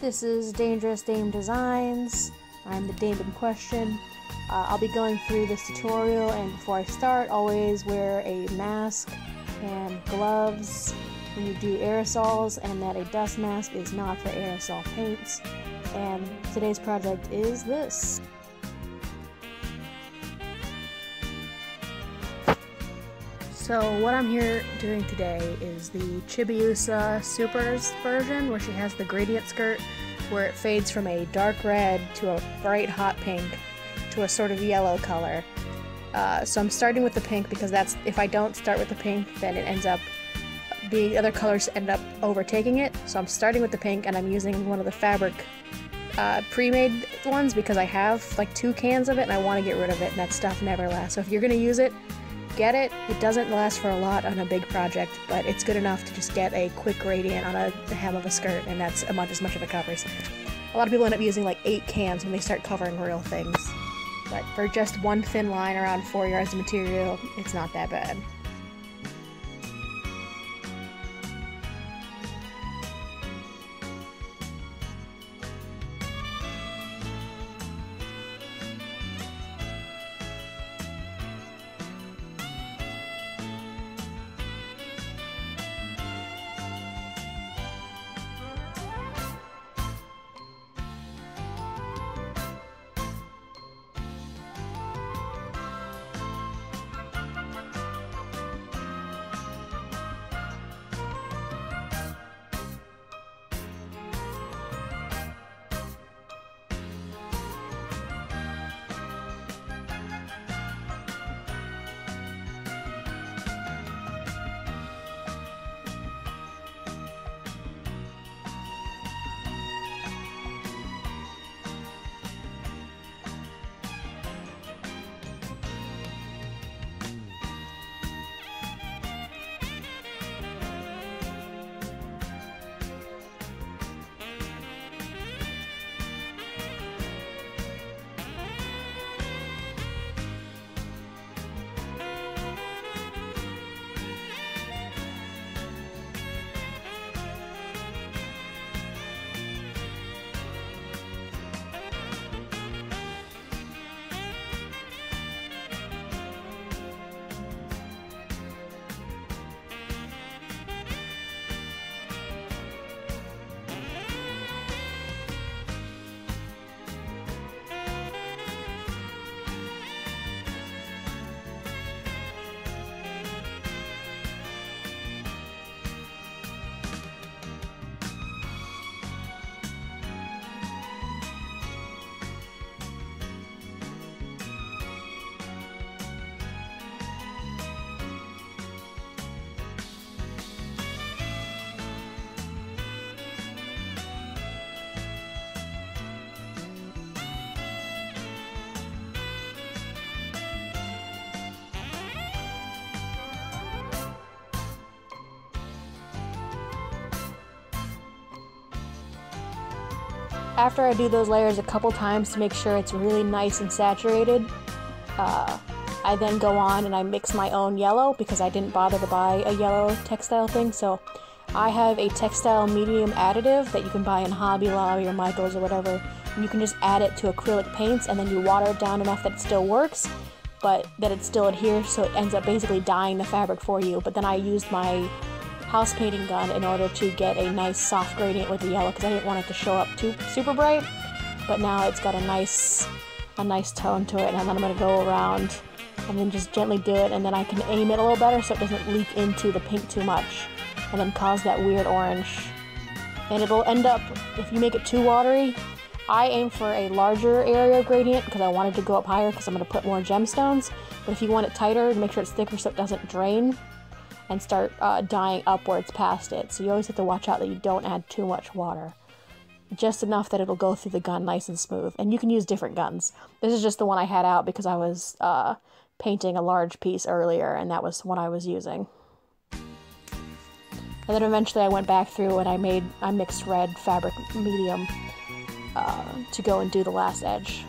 This is Dangerous Dame Designs. I'm the dame in question. Uh, I'll be going through this tutorial and before I start, always wear a mask and gloves when you do aerosols and that a dust mask is not for aerosol paints. And today's project is this. So what I'm here doing today is the Chibiusa Supers version where she has the gradient skirt where it fades from a dark red to a bright hot pink to a sort of yellow color. Uh, so I'm starting with the pink because that's if I don't start with the pink then it ends up the other colors end up overtaking it. So I'm starting with the pink and I'm using one of the fabric uh, pre-made ones because I have like two cans of it and I want to get rid of it and that stuff never lasts. So if you're going to use it, get it. It doesn't last for a lot on a big project, but it's good enough to just get a quick gradient on a, the hem of a skirt, and that's much as much of it covers. A lot of people end up using like eight cans when they start covering real things, but for just one thin line around four yards of material, it's not that bad. After I do those layers a couple times to make sure it's really nice and saturated, uh, I then go on and I mix my own yellow because I didn't bother to buy a yellow textile thing. So I have a textile medium additive that you can buy in Hobby Lobby or Michaels or whatever. And you can just add it to acrylic paints and then you water it down enough that it still works, but that it still adheres so it ends up basically dyeing the fabric for you. But then I used my house painting gun in order to get a nice soft gradient with the yellow because I didn't want it to show up too super bright. But now it's got a nice, a nice tone to it, and then I'm gonna go around and then just gently do it, and then I can aim it a little better so it doesn't leak into the pink too much, and then cause that weird orange. And it'll end up, if you make it too watery, I aim for a larger area gradient because I wanted to go up higher because I'm going to put more gemstones. But if you want it tighter, make sure it's thicker so it doesn't drain and start uh, dyeing upwards past it. So you always have to watch out that you don't add too much water. Just enough that it'll go through the gun nice and smooth. And you can use different guns. This is just the one I had out because I was uh, painting a large piece earlier and that was what I was using. And then eventually I went back through and I made, I mixed red fabric medium uh, to go and do the last edge.